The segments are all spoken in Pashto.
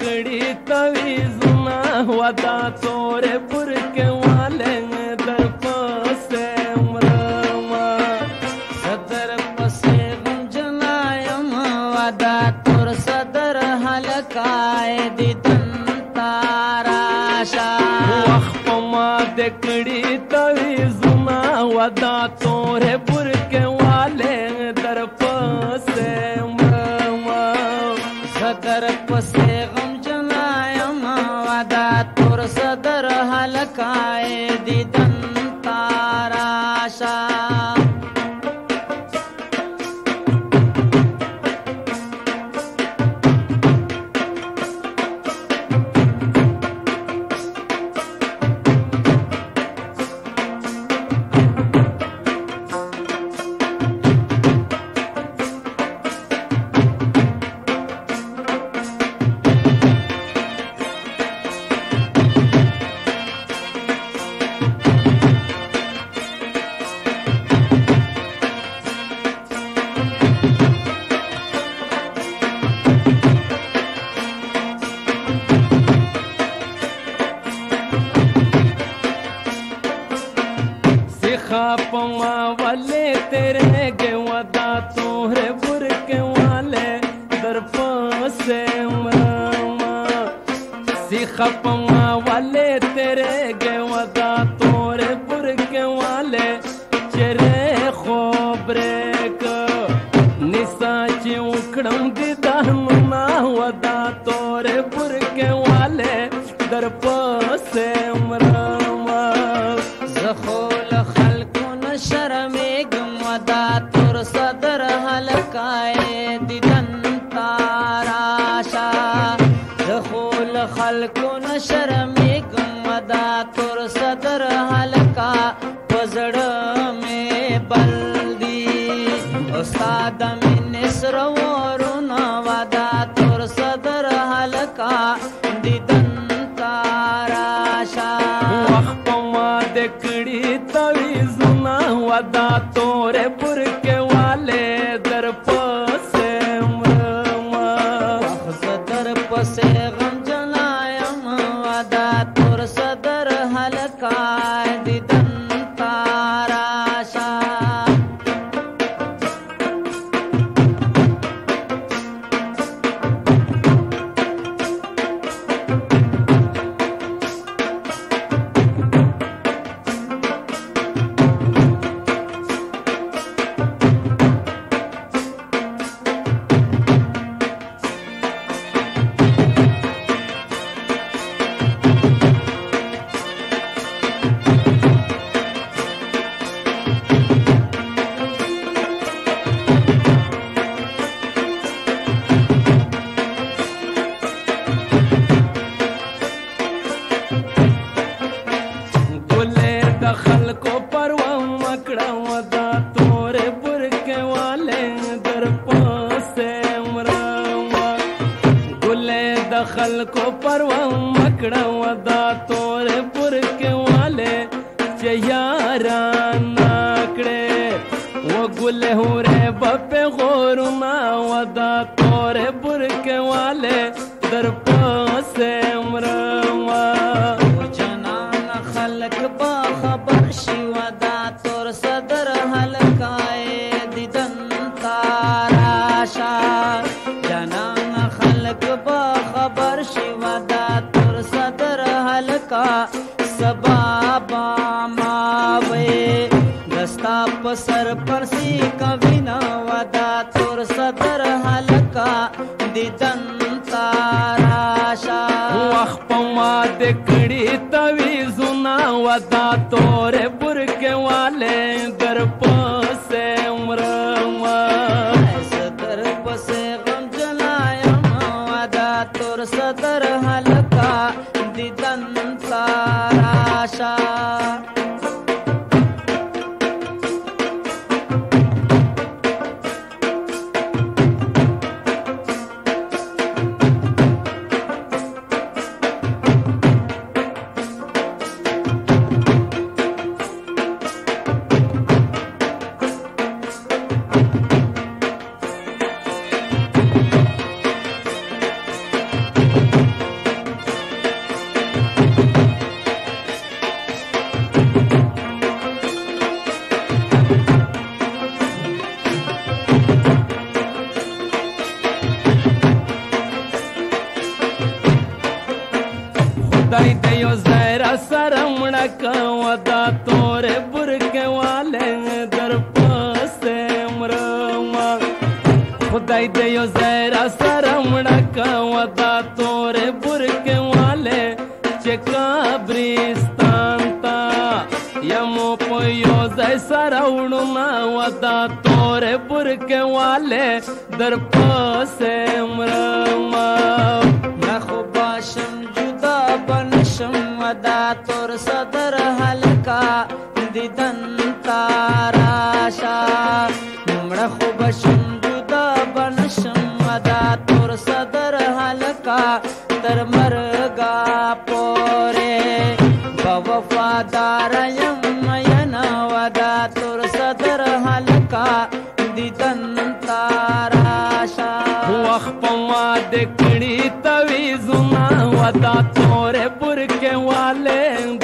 कडे तवी जुना वादा चोरे बुरके پزړه مې بل دی استاد مې نسر ورونه ودا تر صدر حلقا دیدن تاراشا وخت په ما د کړي توي زنا ودا تور پر پروا مکړه ودا تور پر کې والے چې یاران ناکړه و ګل هوره بپ غور ما ودا تور پر کې والے در پاسه امره پاماوي دستا په سر پرسي کوي نا ودا تور صدر حلقا دیدن تاراشا وخ په ما د کړي توي زنا ودا تور برګه ದೈತೆಯೋ ಸರ ಸರಮಣಕ ಒದ ತೋರೆ ಬುರ್ಗೆ ವಾಲೆ ದರ್ಪಸೆ ಮರಮ ದೈತೆಯೋ ಸರ ಸರಮಣಕ ಒದ ತೋರೆ ಬುರ್ಗೆ ವಾಲೆ ಚೆಕಾಬ್ರಿಸ್ತಾಂತ ಯಮೋ ಪೊಯ್ಯೋ ದೈ ಸರವಣು ಒದ ತೋರೆ ಬುರ್ಗೆ ವಾಲೆ ದರ್ಪಸೆ ಮರಮ دا تور صدر حلقا دیدن تاراشا مړه خو بشم جدا بنشم دا تور صدر حلقا تر مرګا پوره بوفادار يم مینا ودا تور صدر حلقا دیدن تاراشا وخت په ما د کړي توي زما ودا تور Além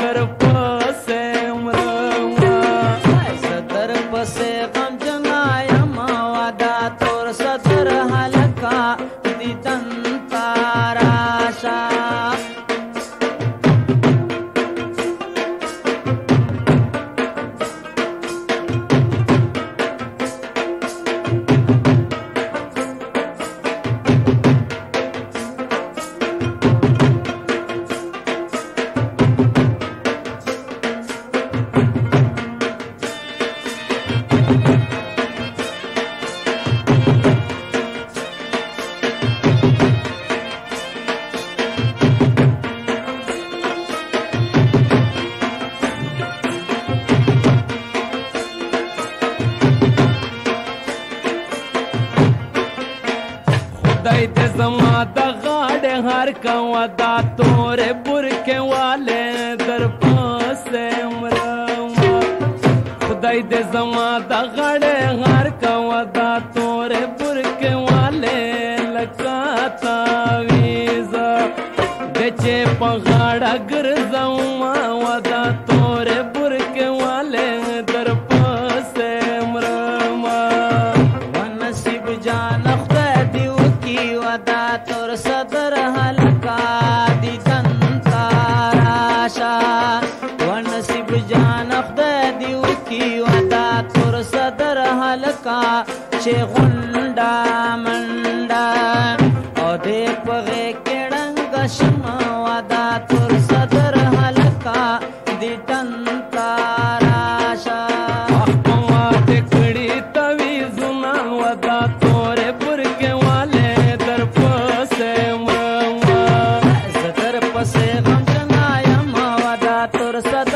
خدای دې زما د غاړې هر کا ودا تورې برکې والے در پاسې مرما خدای دې زما د غاړې هر کا ودا تورې برکې والے لکاتا ویزا د چې په غاړه ګرځم چې غونډا منډا او دې په غېړنګ شمه ودا تر صدر حلقا دې تن تاراشا اخوا دې کړي توي زما ودا تور برګه والے در پسه ما صدر پسه غم جنا يم ودا تر صدر